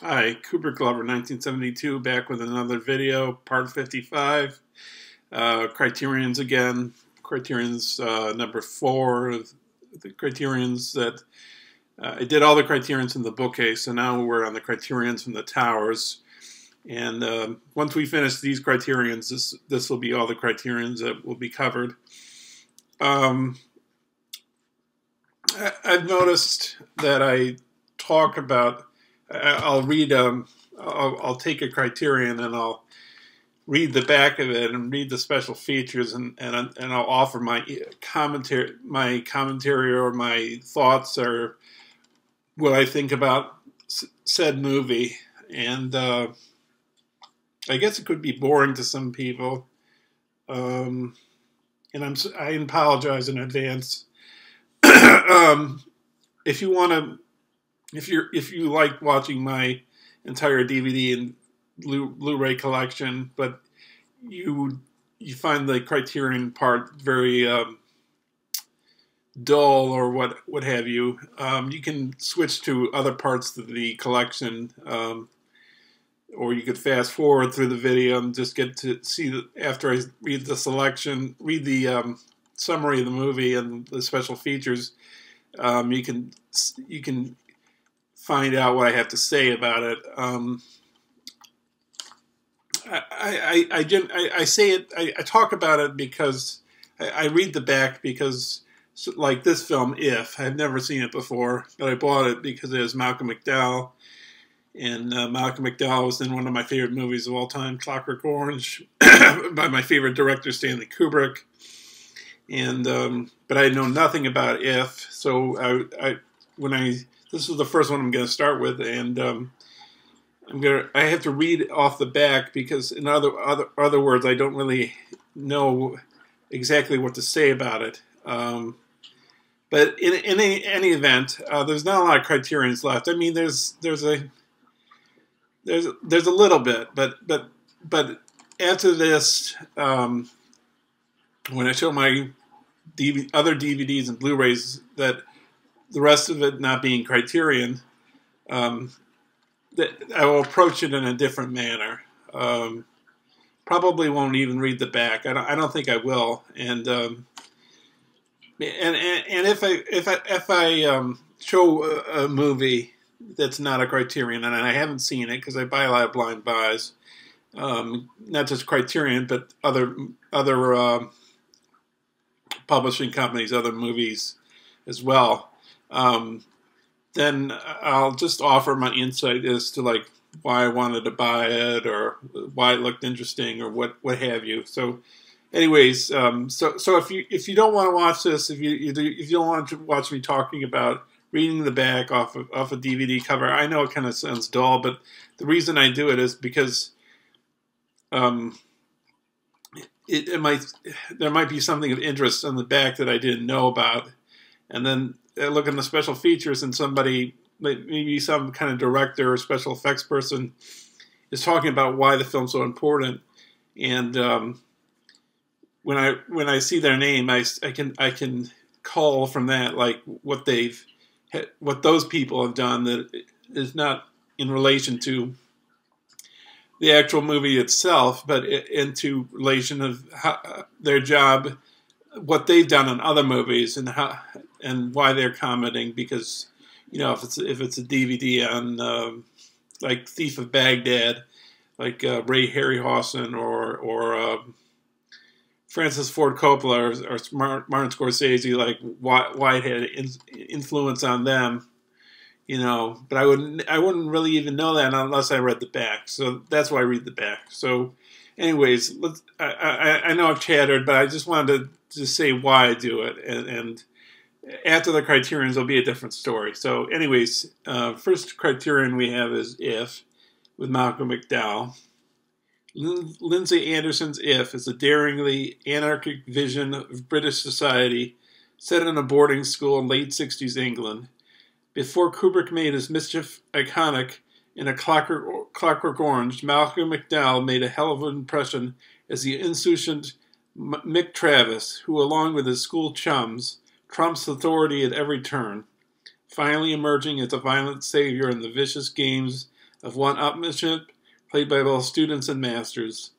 Hi, Kubrick Lover 1972 back with another video, part 55. Uh, criterions again. Criterions uh, number four. The criterions that uh, I did all the criterions in the bookcase, so now we're on the criterions from the towers. And uh, once we finish these criterions, this this will be all the criterions that will be covered. Um, I, I've noticed that I talk about I'll read um I'll, I'll take a criterion and I'll read the back of it and read the special features and and and I'll offer my commentary my commentary or my thoughts or what I think about said movie. And uh, I guess it could be boring to some people. Um, and I'm I apologize in advance. Um, if you want to if you're if you like watching my entire DVD and Blu- ray collection, but you you find the Criterion part very um, dull or what what have you, um, you can switch to other parts of the collection, um, or you could fast forward through the video and just get to see the, after I read the selection, read the um, summary of the movie and the special features. Um, you can you can find out what I have to say about it. Um, I, I, I, I, say it, I, I, talk about it because I, I, read the back because, like this film, If, I've never seen it before, but I bought it because it was Malcolm McDowell. And uh, Malcolm McDowell was in one of my favorite movies of all time, Clockwork Orange, by my favorite director, Stanley Kubrick. And um, but I know nothing about If, so I, I when I this is the first one I'm going to start with, and um, I'm gonna I have to read off the back because in other other other words I don't really know exactly what to say about it. Um, but in, in any, any event, uh, there's not a lot of criterions left. I mean, there's there's a there's there's a little bit, but but but after this, um, when I show my other DVDs and Blu-rays that the rest of it not being criterion, um, that I will approach it in a different manner. Um, probably won't even read the back. I don't, I don't think I will. And um, and, and, if I if I if I um, show a, a, movie that's not a criterion and I haven't seen it because I buy a lot of blind buys, um, not just Criterion but other other uh, publishing companies, other movies as well um, then I'll just offer my insight as to like why I wanted to buy it or why it looked interesting or what what have you. So, anyways, um, so so if you if you don't want to watch this, if you if you don't want to watch me talking about reading the back off of, off a DVD cover, I know it kind of sounds dull, but the reason I do it is because um, it, it might there might be something of interest on the back that I didn't know about, and then look in the special features and somebody, maybe some kind of director or special effects person, is talking about why the film's so important. And um, when I when I see their name, I, I can I can call from that like what they've what those people have done that is not in relation to the actual movie itself, but into relation of how, their job, what they've done in other movies, and how and why they're commenting because you know if it's if it's a DVD on um, like Thief of Baghdad, like uh, Ray Harryhausen or or uh, Francis Ford Coppola or, or, Martin Scorsese, like why White had influence on them, you know. But I wouldn't I wouldn't really even know that unless I read the back. So that's why I read the back. So, anyways, let's. I, I, I know I've chattered, but I just wanted to, to say why I do it and. and after the criterions, will be a different story. So, anyways, uh, first criterion we have is if with Malcolm McDowell. Lindsay Anderson's If is a daringly anarchic vision of British society set in a boarding school in late 60s England. Before Kubrick made his mischief iconic in A Clockwork Orange, Malcolm McDowell made a hell of an impression as the insouciant Mick Travis, who, along with his school chums, Trump's authority at every turn, finally emerging as a violent savior in the vicious games of one-upmanship, played by both students and masters.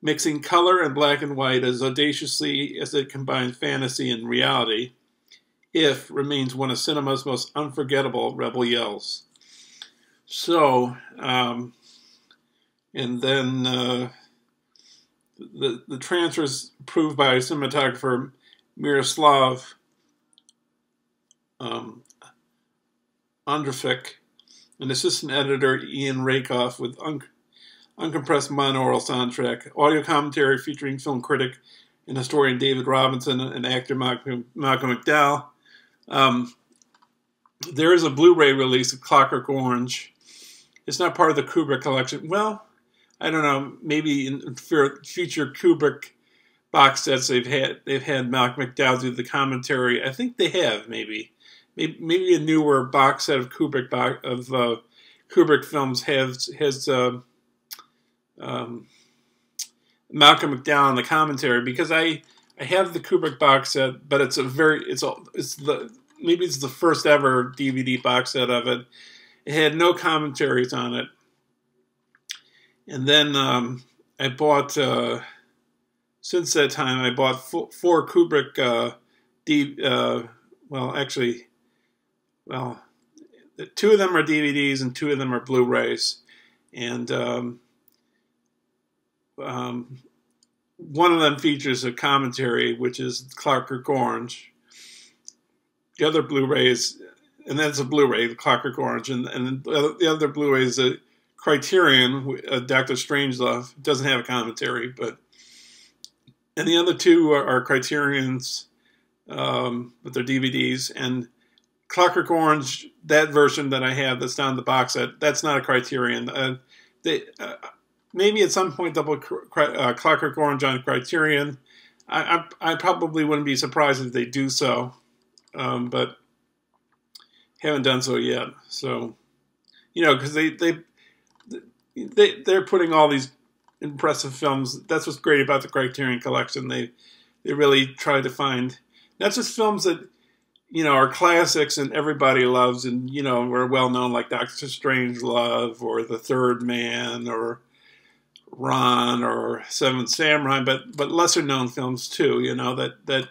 Mixing color and black and white as audaciously as it combines fantasy and reality, If remains one of cinema's most unforgettable rebel yells. So, um, and then uh, the the transfer is approved by cinematographer Miroslav um, Ondříček, an assistant editor Ian Rakoff with un- uncompressed monaural soundtrack, audio commentary featuring film critic and historian David Robinson and actor Malcolm, Malcolm McDowell. Um, there is a Blu-ray release of Clockwork Orange. It's not part of the Kubrick collection. Well, I don't know. Maybe in future Kubrick box sets they've had they've had Malcolm McDowell do the commentary. I think they have maybe maybe, maybe a newer box set of Kubrick of uh, Kubrick films has has uh, um, Malcolm McDowell in the commentary because I I have the Kubrick box set, but it's a very it's a it's the maybe it's the first ever DVD box set of it. It had no commentaries on it, and then um, I bought. Uh, since that time, I bought four, Kubrick. Uh, D, uh, well, actually, well, two of them are DVDs and two of them are Blu-rays, and um, um, one of them features a commentary, which is Clockwork Orange. The other Blu-ray is, and that's a Blu-ray, the Clockwork Orange, and, and the other Blu-ray is a Criterion, uh, Doctor Strangelove. It doesn't have a commentary, but and the other two are, are Criterion's, um, but they're DVDs, and Clockwork Orange, that version that I have that's not in the box set, that's not a Criterion. Uh, they, uh, maybe at some point double uh, Clockwork Orange on Criterion. I, I, I, probably wouldn't be surprised if they do so, um, but haven't done so yet. So, you know, because they, they they they're putting all these impressive films. That's what's great about the Criterion Collection. They they really try to find not just films that you know are classics and everybody loves, and you know are well known like Doctor Strange Love or The Third Man or Ran or Seven Samurai, but but lesser known films too. You know that that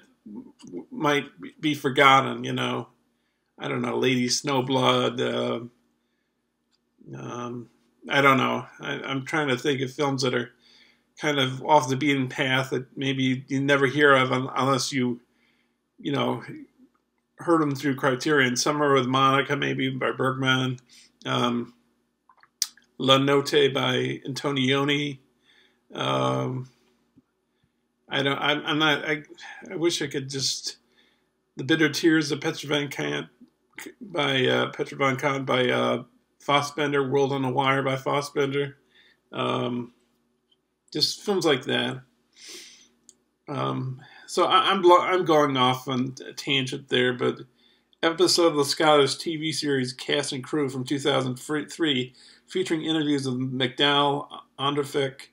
might be forgotten. You know, I don't know, Lady Snowblood. Uh, um, I don't know. I, am trying to think of films that are kind of off the beaten path that maybe you never hear of unless you, you know, heard them through Criterion. Summer with Monika, maybe by Bergman. Um, La Notte by Antonioni. Um, I don't. I'm, I'm not. I, I wish I could just. The Bitter Tears of Petra von Kant by uh, Petra von Kant by uh, Fassbinder, World on a Wire by Fassbinder. Um, just films like that. Um, so I, am I'm, I'm going off on a tangent there, but episode of the Scottish TV series Cast and Crew from 2003, featuring interviews of McDowell, Ondříček,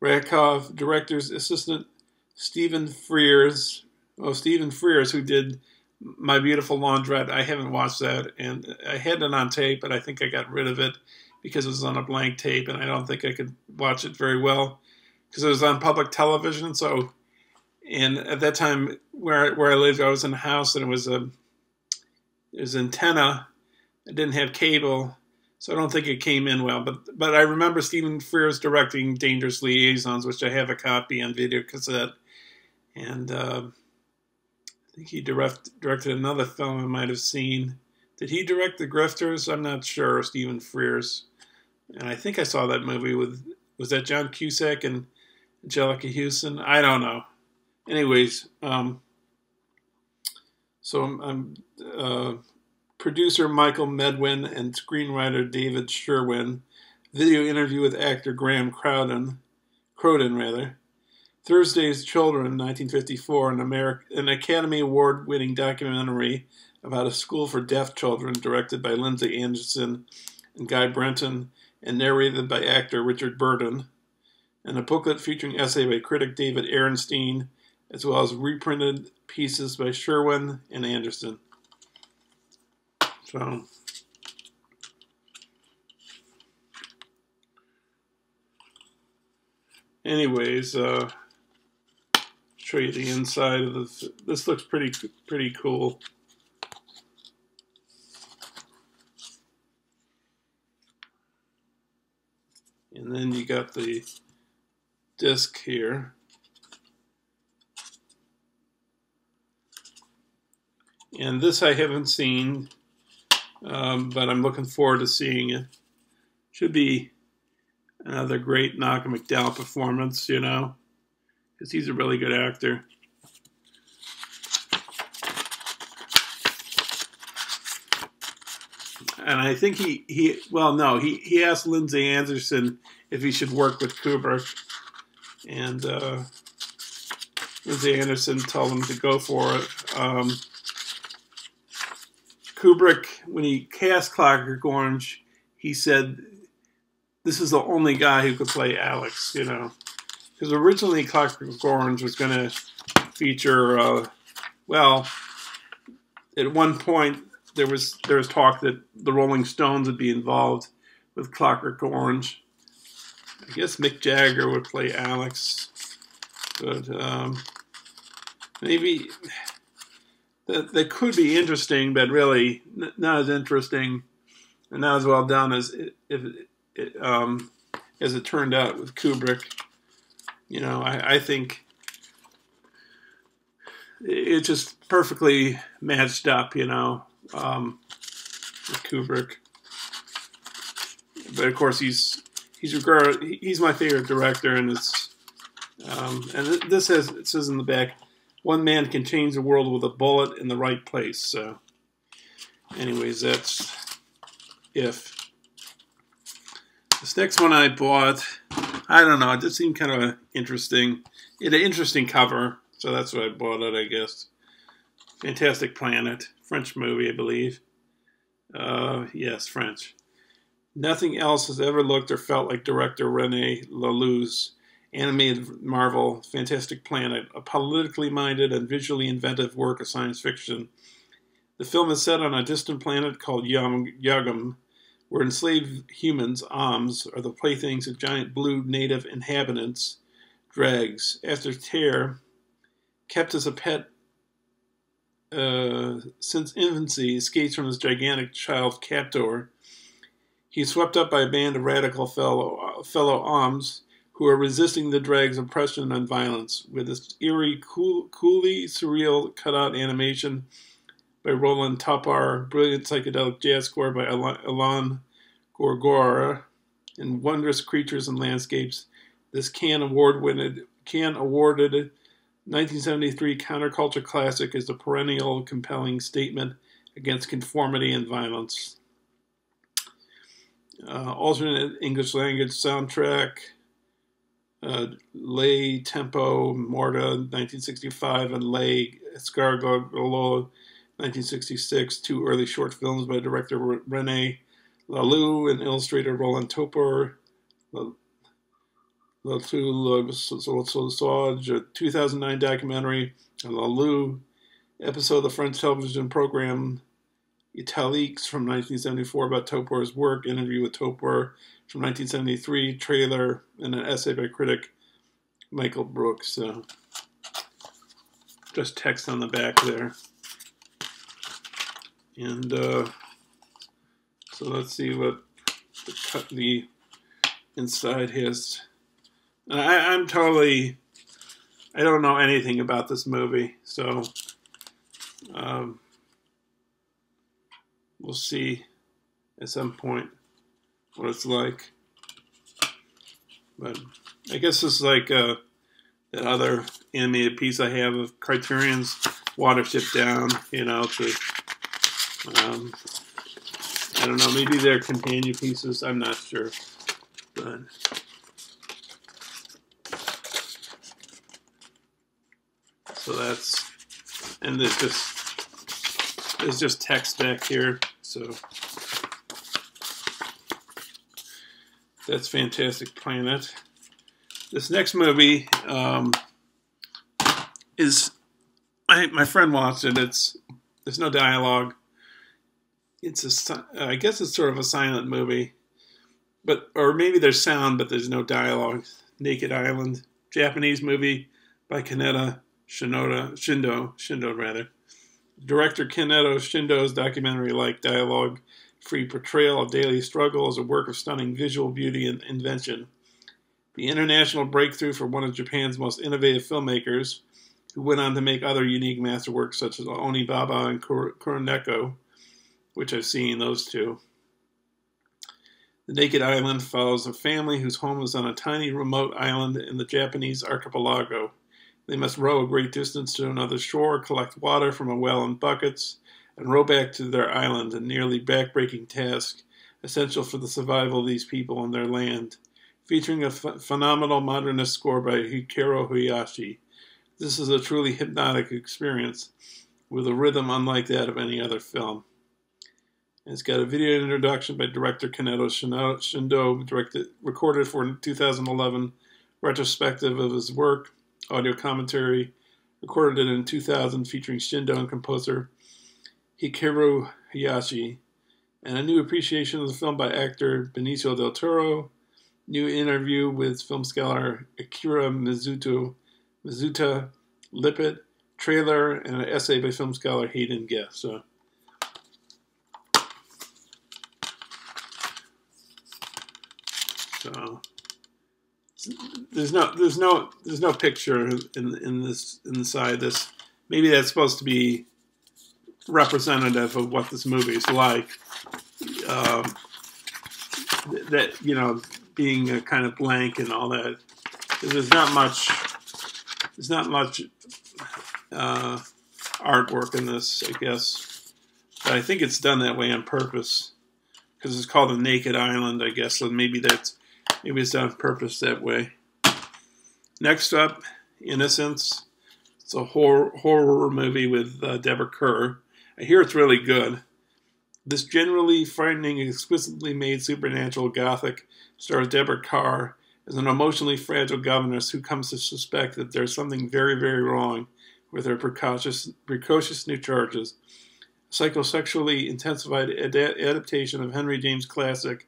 Rakoff, director's assistant Stephen Frears. Oh, Stephen Frears, who did my Beautiful Laundrette. I haven't watched that, and I had it on tape, but I think I got rid of it because it was on a blank tape, and I don't think I could watch it very well because it was on public television. So, and at that time where where I lived, I was in a house, and it was a it was antenna. I didn't have cable, so I don't think it came in well. But but I remember Stephen Frears directing Dangerous Liaisons, which I have a copy on video cassette, and. Uh, I think he direct, directed another film I might have seen. Did he direct The Grifters? I'm not sure. Stephen Frears. And I think I saw that movie with, was that John Cusack and Anjelica Huston? I don't know. Anyways, um, so I'm, I'm uh, producer Michael Medwin and screenwriter David Sherwin. Video interview with actor Graham Crowden, Crowden rather. Thursday's Children, 1954, an, an Academy Award winning documentary about a school for deaf children, directed by Lindsay Anderson and Guy Brenton, and narrated by actor Richard Burton, and a booklet featuring essay by critic David Ehrenstein, as well as reprinted pieces by Sherwin and Anderson. So. Anyways, uh, show you the inside of this. This looks pretty pretty cool. And then you got the disc here. And this I haven't seen, um, but I'm looking forward to seeing it. Should be another great Malcolm McDowell performance, you know, because he's a really good actor. And I think he, he well, no, he, he asked Lindsay Anderson if he should work with Kubrick. And uh, Lindsay Anderson told him to go for it. Um, Kubrick, when he cast Clockwork Orange, he said, "This is the only guy who could play Alex." You know, because originally Clockwork Orange was going to feature, uh, well, at one point there was there was talk that the Rolling Stones would be involved with Clockwork Orange. I guess Mick Jagger would play Alex, but um, maybe that, that could be interesting, but really not as interesting and not as well done as it, if it, um, as it turned out with Kubrick. You know, I, I think it just perfectly matched up. You know, um, with Kubrick. But of course, he's he's regarded he's my favorite director, and it's um, and this has it says in the back one man can change the world with a bullet in the right place. So, anyways, that's if. This next one I bought, I don't know, it just seemed kind of interesting. It an interesting cover, so that's why I bought it, I guess. Fantastic Planet, French movie, I believe. Uh, yes, French. Nothing else has ever looked or felt like director Rene Laloux's animated Marvel Fantastic Planet, a politically minded and visually inventive work of science fiction. The film is set on a distant planet called Yugam, where enslaved humans, Oms, are the playthings of giant blue native inhabitants, Draags. After Terr, kept as a pet uh, since infancy, escapes from his gigantic child captor. He is swept up by a band of radical fellow, fellow Oms who are resisting the drag's oppression and violence with this eerie, cool, coolly surreal cutout animation by Roland Topor, brilliant psychedelic jazz score by Alain Goraguer, and wondrous creatures and landscapes. This Cannes award winning Cannes awarded 1973 counterculture classic is a perennial compelling statement against conformity and violence. Uh, alternate English language soundtrack uh, Lay Tempo Morta 1965 and Lay Escargolo 1966, two early short films by director Rene Laloux and illustrator Roland Topor. Laloux Sausage, a 2009 documentary, and Laloux episode of the French television program Italiques from 1974 about Topor's work, interview with Topor from 1973, trailer, and an essay by critic Michael Brooks. Just text on the back there. And uh, so let's see what the, cut, the inside has. I, I'm totally, I don't know anything about this movie, so um, we'll see at some point what it's like. But I guess it's like uh, that other animated piece I have of Criterion's Watership Down, you know, to, um, I don't know, maybe they're companion pieces, I'm not sure. But so that's, and there's just, there's just text back here, so That's Fantastic Planet. This next movie um, is I, my friend watched it. It's there's no dialogue. It's a I guess it's sort of a silent movie, but or maybe there's sound but there's no dialogue. Naked Island, Japanese movie by Kaneto Shinoda, Shindo, Shindo rather. Director Kaneto Shindo's documentary-like dialogue-free portrayal of daily struggle is a work of stunning visual beauty and invention. The international breakthrough for one of Japan's most innovative filmmakers, who went on to make other unique masterworks such as Onibaba and Kuroneko, which I've seen those two. The Naked Island follows a family whose home is on a tiny remote island in the Japanese archipelago. They must row a great distance to another shore, collect water from a well in buckets, and row back to their island, a nearly backbreaking task, essential for the survival of these people and their land. Featuring a phenomenal modernist score by Hikaru Hayashi. This is a truly hypnotic experience with a rhythm unlike that of any other film. It's got a video introduction by director Kaneto Shindo, directed, recorded for 2011 retrospective of his work, audio commentary, recorded in 2000 featuring Shindo and composer Hikaru Hayashi, and a new appreciation of the film by actor Benicio del Toro, new interview with film scholar Akira Mizuto, Mizuta Lippit, trailer, and an essay by film scholar Haden Guest. So So there's no there's no there's no picture in in this inside this. Maybe that's supposed to be representative of what this movie is like. Um, that you know, being a kind of blank and all that. There's not much. There's not much uh, artwork in this, I guess. But I think it's done that way on purpose because it's called a naked island, I guess. So maybe that's It's done on purpose that way. Next up, Innocents. It's a horror, horror movie with uh, Deborah Kerr. I hear it's really good. This generally frightening, exquisitely made supernatural gothic stars Deborah Kerr as an emotionally fragile governess who comes to suspect that there's something very, very wrong with her precocious, precocious new charges. Psychosexually intensified ad adaptation of Henry James' classic,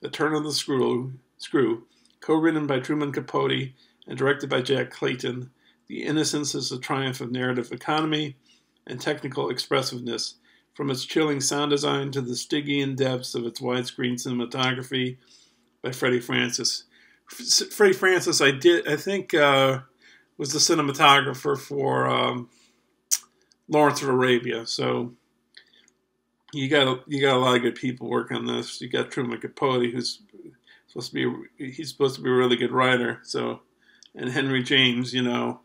The Turn of the Screw, Screw, co-written by Truman Capote and directed by Jack Clayton, The Innocents is a triumph of narrative economy and technical expressiveness, from its chilling sound design to the Stygian depths of its widescreen cinematography by Freddie Francis. Freddie Francis, I did, I think, uh, was the cinematographer for um, Lawrence of Arabia. So you got you got a lot of good people working on this. You got Truman Capote, who's supposed to be he's supposed to be a really good writer. So, and Henry James, you know,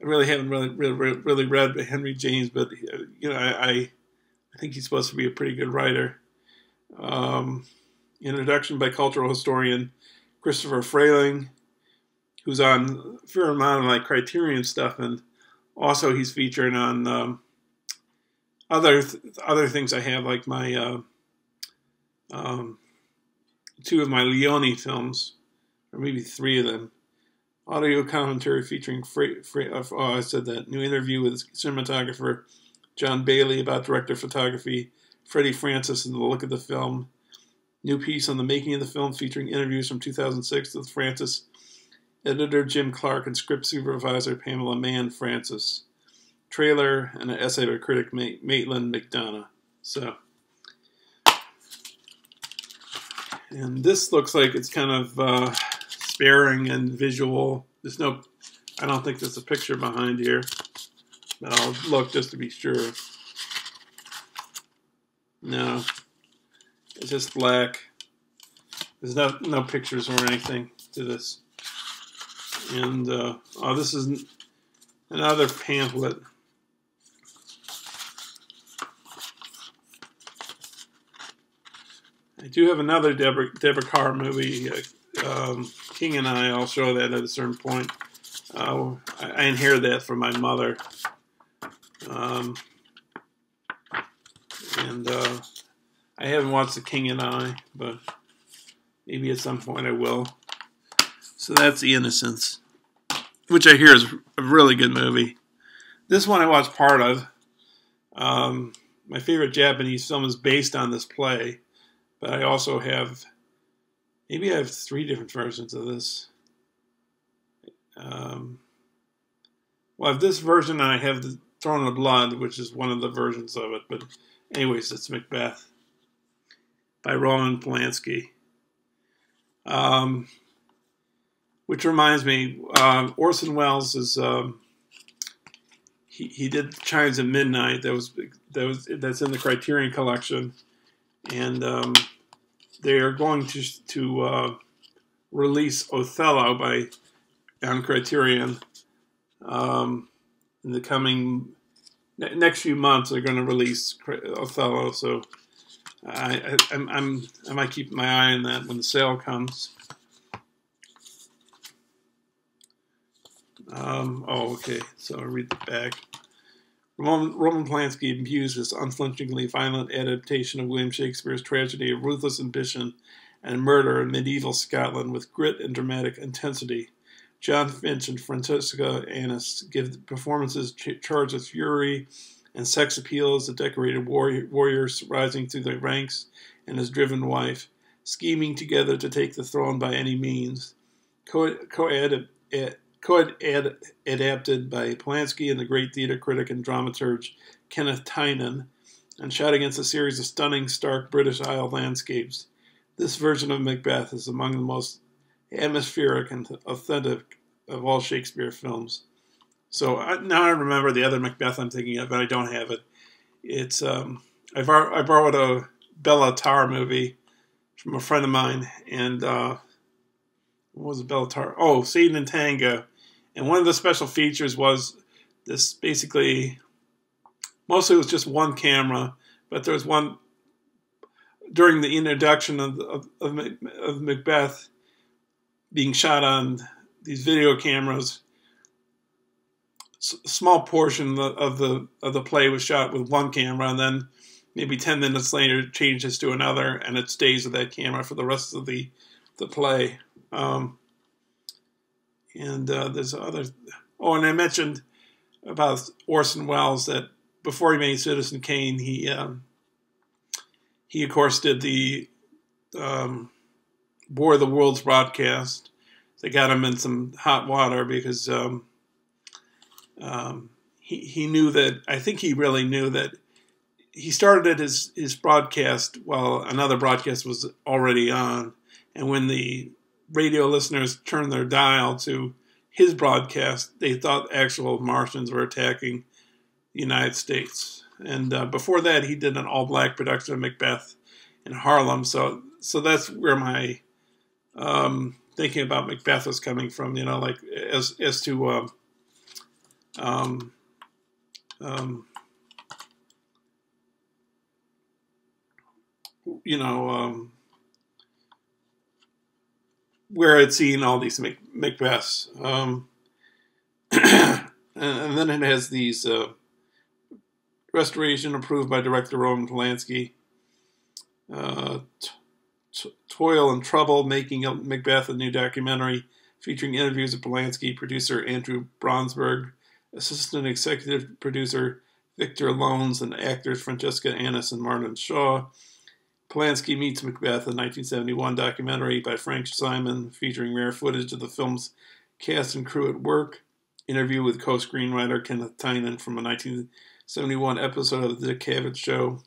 I really haven't really really, really read Henry James, but you know, I, I think he's supposed to be a pretty good writer. Um, introduction by cultural historian Christopher Frayling, who's on a fair amount of like Criterion stuff, and also he's featured on um, other th other things I have, like my uh, um, two of my Leone films, or maybe three of them. Audio commentary featuring, Fra- Fra- uh, oh, I said that, new interview with cinematographer John Bailey about director of photography, Freddie Francis, and the look of the film. New piece on the making of the film featuring interviews from 2006 with Francis, editor Jim Clark, and script supervisor Pamela Mann Francis. Trailer and an essay by critic Maitland McDonagh. So, and this looks like it's kind of uh, sparing and visual. There's no, I don't think there's a picture behind here, but I'll look just to be sure. No, it's just black. There's no no pictures or anything to this. And uh, oh, this is another pamphlet. I do have another Deborah, Deborah Kerr movie, uh, um, King and I. I'll show that at a certain point. Uh, I, I, inherited that from my mother. Um, and uh, I haven't watched The King and I, but maybe at some point I will. So that's The Innocents, which I hear is a really good movie. This one I watched part of. Um, my favorite Japanese film is based on this play. But I also have, maybe I have three different versions of this. Um, well, I have this version, and I have the Throne of Blood, which is one of the versions of it. But, anyways, it's Macbeth by Roman Polanski. Um, which reminds me, uh, Orson Welles is um, he he did Chimes at Midnight. That was that was that's in the Criterion Collection, and um, they are going to to uh, release Othello by on Criterion um, in the coming ne next few months. They're going to release Othello, so I, I I'm, I'm I might keep my eye on that when the sale comes. Um, oh, okay. So I'll read the back. Roman, Polanski imbues this unflinchingly violent adaptation of William Shakespeare's tragedy of ruthless ambition and murder in medieval Scotland with grit and dramatic intensity. Jon Finch and Francesca Annis give performances ch- charged with fury and sex appeal as the decorated warrior, warrior rising through the ranks and his driven wife, scheming together to take the throne by any means. Co- co-ed- co-adapted by Polanski and the great theater critic and dramaturge Kenneth Tynan, and shot against a series of stunning, stark British Isle landscapes. This version of Macbeth is among the most atmospheric and authentic of all Shakespeare films. So I, now I remember the other Macbeth I'm thinking of, but I don't have it. It's um, I, bar- I borrowed a Béla Tarr movie from a friend of mine, and uh, what was it, Béla Tarr? Oh, Sátántangó. And one of the special features was this basically, mostly it was just one camera, but there was one during the introduction of, of, of, Macbeth being shot on these video cameras. A small portion of the of the play was shot with one camera, and then maybe ten minutes later changes to another, and it stays with that camera for the rest of the the play. Um, and uh, there's other. Oh, and I mentioned about Orson Welles that before he made Citizen Kane, he um, he of course did the um, War of the Worlds broadcast. They got him in some hot water because um, um, he he knew that. I think he really knew that. He started his his broadcast while another broadcast was already on, and when the radio listeners turned their dial to his broadcast, they thought actual Martians were attacking the United States. And uh, before that, he did an all-black production of Macbeth in Harlem. So, so that's where my um, thinking about Macbeth was coming from. You know, like as as to uh, um, um, you know um, where I'd seen all these Mac- Macbeths. Um, and, then it has these uh, restoration approved by director Roman Polanski. Uh, Toil and Trouble, making Macbeth, a new documentary featuring interviews with Polanski, producer Andrew Braunsberg, assistant executive producer Victor Lownes, and actors Francesca Annis and Martin Shaw. Polanski Meets Macbeth, a 1971 documentary by Frank Simon featuring rare footage of the film's cast and crew at work. Interview with co screenwriter Kenneth Tynan from a 1971 episode of The Dick Cavett Show.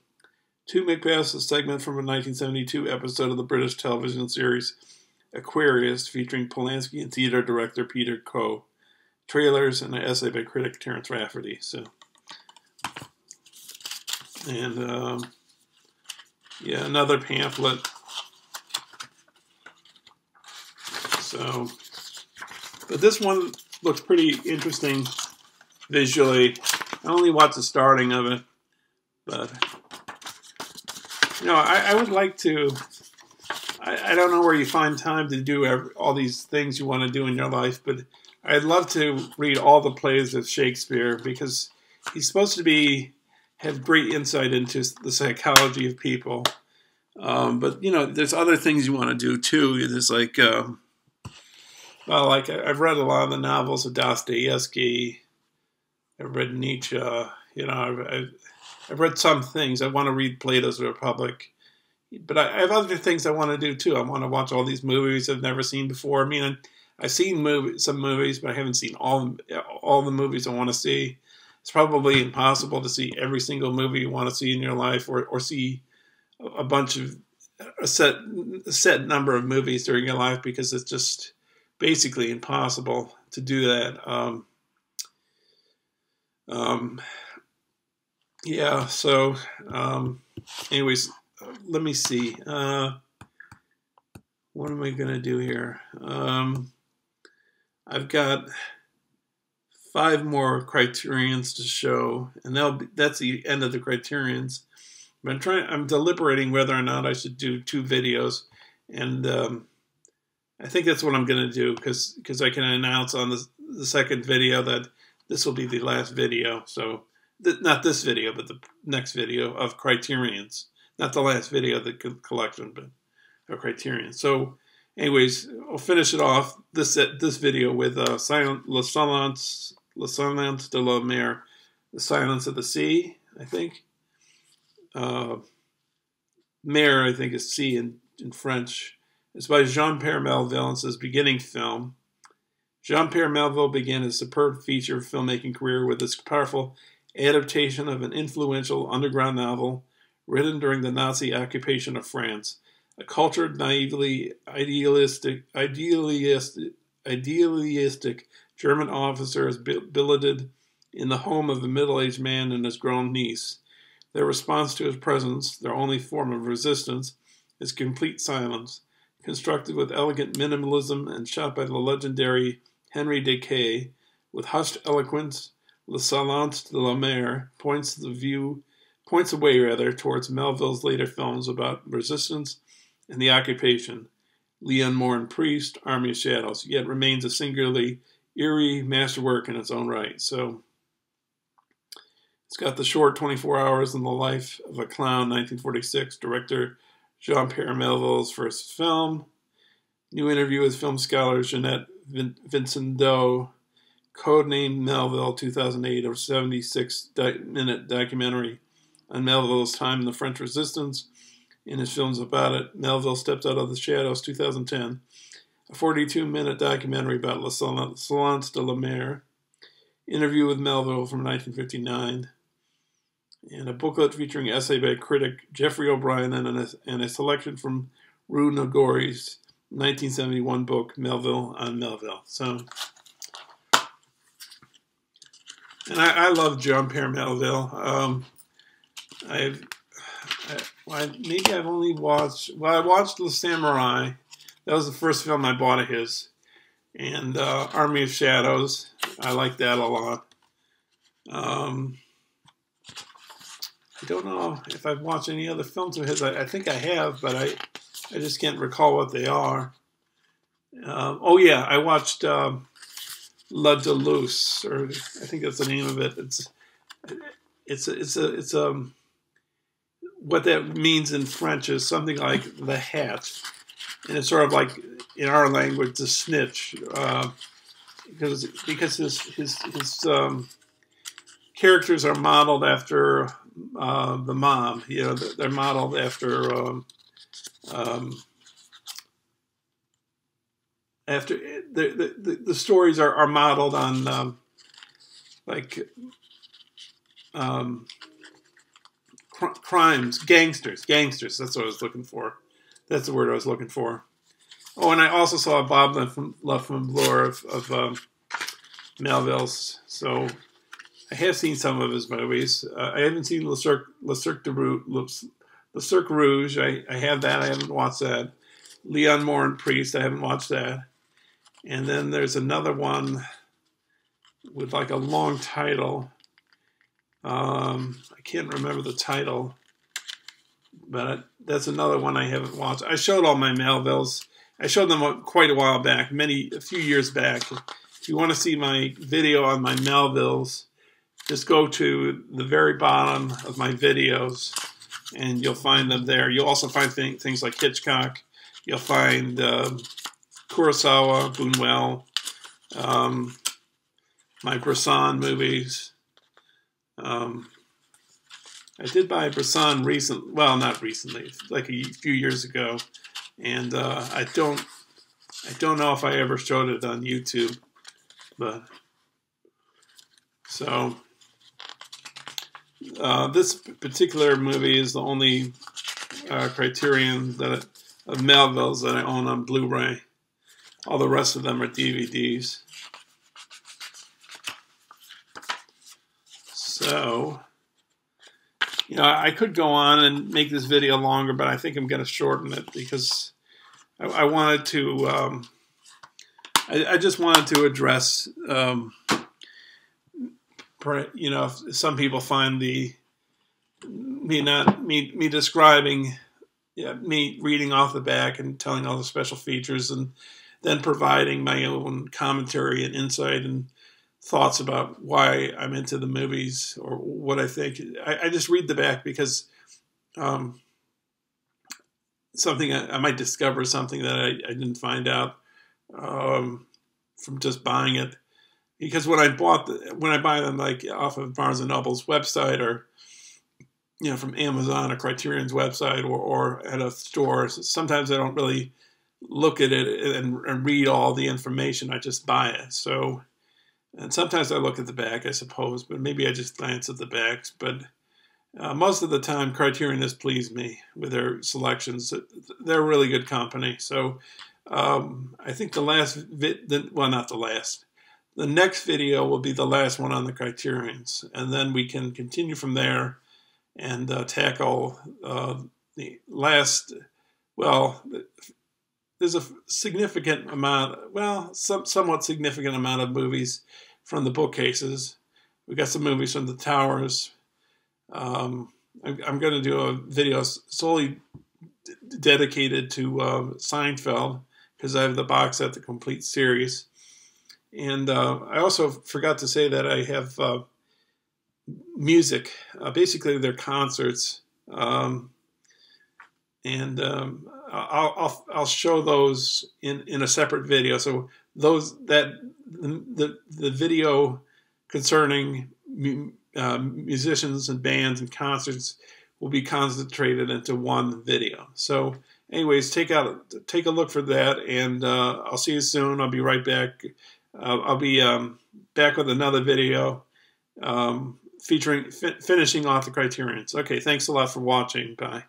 Two Macbeths, a segment from a 1972 episode of the British television series Aquarius featuring Polanski and theater director Peter Coe. Trailers and an essay by critic Terence Rafferty. So, and um, yeah, another pamphlet. So, but this one looks pretty interesting visually. I only watched the starting of it, but you know, I, I would like to. I, I, don't know where you find time to do every, all these things you want to do in your life, but I'd love to read all the plays of Shakespeare because he's supposed to be have great insight into the psychology of people. Um, but you know, there's other things you want to do too. There's like, uh, well, like I've read a lot of the novels of Dostoevsky. I've read Nietzsche. You know, I've, I've, I've read some things. I want to read Plato's Republic, but I, I have other things I want to do too. I want to watch all these movies I've never seen before. I mean, I've seen movie, some movies, but I haven't seen all all the movies I want to see. It's probably impossible to see every single movie you want to see in your life, or or see a bunch of a set a set number of movies during your life because it's just basically impossible to do that. Um, um, yeah. So, um, anyways, let me see. Uh, what am I gonna do here? Um, I've got five more criterions to show, and that'll be, that's the end of the criterions. But I'm trying. I'm deliberating whether or not I should do two videos, and um, I think that's what I'm going to do because because I can announce on the the second video that this will be the last video. So th not this video, but the next video of criterions. Not the last video of the collection, but a criterion. So, anyways, I'll finish it off this this video with uh, Silent Le Silence Le Silence de la Mer, The Silence of the Sea. I think. Uh, Mer, I think, is sea in, in French. It's by Jean-Pierre Melville. It's beginning film. Jean-Pierre Melville began his superb feature filmmaking career with this powerful adaptation of an influential underground novel written during the Nazi occupation of France. A cultured, naively idealistic, idealistic, idealistic German officer is billeted in the home of a middle-aged man and his grown niece. Their response to his presence, their only form of resistance, is complete silence. Constructed with elegant minimalism and shot by the legendary Henri Decaë, with hushed eloquence, Le Silence de la Mer points the view points away rather towards Melville's later films about resistance and the occupation. Leon Morin Priest, Army of Shadows, yet remains a singularly eerie masterwork in its own right. So it's got the short 24 Hours in the Life of a Clown, 1946, director Jean Pierre Melville's first film. New interview with film scholar Ginette Vin- Vincendeau, codenamed Melville, 2008, a 76 di- minute documentary on Melville's time in the French Resistance. In his films about it, Melville stepped out of the shadows, 2010, a 42 minute documentary about La Silence de la Mer. Interview with Melville from 1959 and a booklet featuring essay by critic Geoffrey O'Brien and a, and a selection from Rui Nogueira's 1971 book Melville on Melville. So, and I, I love John Pierre Melville. Um, I've I, maybe I've only watched well I watched Le Samouraï. That was the first film I bought of his, and uh, Army of Shadows. I like that a lot. Um, I don't know if I've watched any other films of his. I, I think I have, but I, I just can't recall what they are. Um, oh yeah, I watched um, Le Doulos, or I think that's the name of it. It's it's a, it's a it's a um, what that means in French is something like the hat, and it's sort of like in our language the snitch, uh, because because his his his um, characters are modeled after uh, the mom. You know, they're modeled after um, um, after the, the the stories are, are modeled on um, like um, cr crimes, gangsters, gangsters. That's what I was looking for. That's the word I was looking for. Oh, and I also saw Bob le flambeur of, of um, Melville's. So I have seen some of his movies. Uh, I haven't seen Le Cirque, Le Cirque de Rouge. Le Cirque Rouge. I, I have that. I haven't watched that. Leon Morin Priest. I haven't watched that. And then there's another one with like a long title. Um, I can't remember the title, but that's another one I haven't watched. I showed all my Melvilles. I showed them quite a while back, many a few years back. If you want to see my video on my Melvilles, just go to the very bottom of my videos and you'll find them there. You'll also find th things like Hitchcock. You'll find uh, Kurosawa, Buñuel, um, my Bresson movies. Um, I did buy Bresson recent, well, not recently, like a few years ago, and uh, I don't, I don't know if I ever showed it on YouTube, but so uh, this particular movie is the only uh, Criterion that of Melvilles that I own on Blu-ray. All the rest of them are DVDs. So, you know, I could go on and make this video longer, but I think I'm going to shorten it because I, I wanted to. Um, I, I, just wanted to address. Um, you know, some people find the me not me me describing yeah, me reading off the back and telling all the special features and then providing my own commentary and insight and thoughts about why I'm into the movies or what I think. I, I just read the back because um, something I, I, might discover something that I, I didn't find out um, from just buying it. Because when I bought the, when I buy them like off of Barnes and Noble's website or you know from Amazon or Criterion's website or, or at a store, sometimes I don't really look at it and, and read all the information. I just buy it. So and sometimes I look at the back, I suppose, but maybe I just glance at the backs. But uh, most of the time, Criterion has pleased me with their selections. They're really good company. So um, I think the last, vid- well, not the last, the next video will be the last one on the Criterions. And then we can continue from there and uh, tackle uh, the last, well, there's a significant amount, well, some somewhat significant amount of movies from the bookcases. We got some movies from the towers. Um, I'm, I'm going to do a video solely dedicated to uh, Seinfeld because I have the box set, the complete series. And uh, I also forgot to say that I have uh, music, uh, basically their concerts. Um, and um, I'll, I'll, I'll show those in in a separate video. So those that the the, the video concerning uh, musicians and bands and concerts will be concentrated into one video. So, anyways, take out take a look for that, and uh, I'll see you soon. I'll be right back. Uh, I'll be um, back with another video um, featuring fi finishing off the criterions. Okay, thanks a lot for watching. Bye.